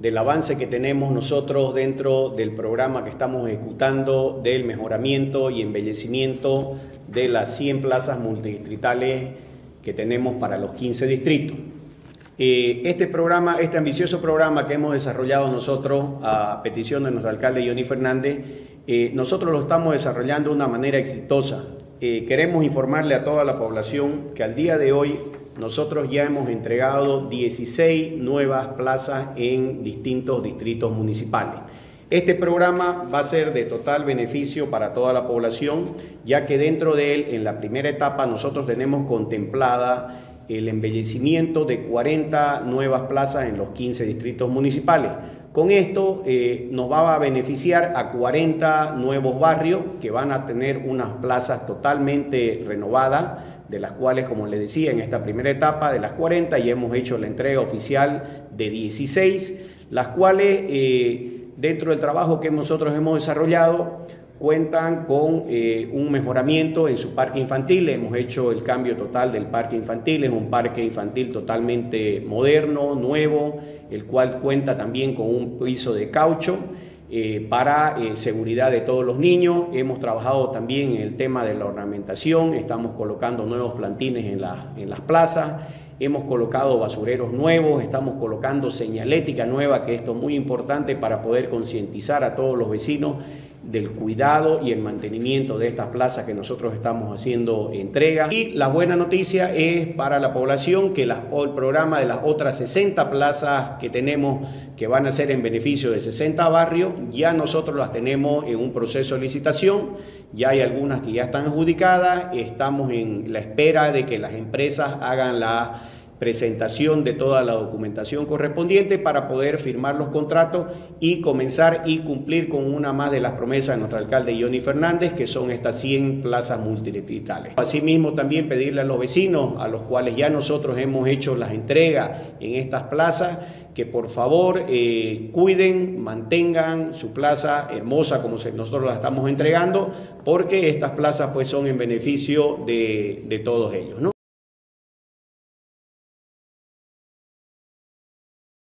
del avance que tenemos nosotros dentro del programa que estamos ejecutando del mejoramiento y embellecimiento de las 100 plazas multidistritales que tenemos para los 15 distritos. Eh, este programa, este ambicioso programa que hemos desarrollado nosotros a petición de nuestro alcalde Johnny Fernández, eh, nosotros lo estamos desarrollando de una manera exitosa. Eh, queremos informarle a toda la población que al día de hoy nosotros ya hemos entregado 16 nuevas plazas en distintos distritos municipales. Este programa va a ser de total beneficio para toda la población, ya que dentro de él, en la primera etapa, nosotros tenemos contemplada el embellecimiento de 40 nuevas plazas en los 15 distritos municipales. Con esto eh, nos va a beneficiar a 40 nuevos barrios que van a tener unas plazas totalmente renovadas, de las cuales, como les decía, en esta primera etapa de las 40 ya hemos hecho la entrega oficial de 16, las cuales eh, dentro del trabajo que nosotros hemos desarrollado cuentan con eh, un mejoramiento en su parque infantil. Hemos hecho el cambio total del parque infantil. Es un parque infantil totalmente moderno, nuevo, el cual cuenta también con un piso de caucho. Eh, para eh, seguridad de todos los niños. Hemos trabajado también en el tema de la ornamentación, estamos colocando nuevos plantines en, en las plazas, hemos colocado basureros nuevos, estamos colocando señalética nueva, que esto es muy importante para poder concientizar a todos los vecinos del cuidado y el mantenimiento de estas plazas que nosotros estamos haciendo entrega. Y la buena noticia es para la población que el programa de las otras 60 plazas que tenemos que van a ser en beneficio de 60 barrios, ya nosotros las tenemos en un proceso de licitación, ya hay algunas que ya están adjudicadas, estamos en la espera de que las empresas hagan la presentación de toda la documentación correspondiente para poder firmar los contratos y comenzar y cumplir con una más de las promesas de nuestro alcalde Johnny Fernández, que son estas 100 plazas multidistritales. Asimismo, también pedirle a los vecinos, a los cuales ya nosotros hemos hecho las entregas en estas plazas, que por favor eh, cuiden, mantengan su plaza hermosa como nosotros la estamos entregando, porque estas plazas pues son en beneficio de, de todos ellos. ¿no?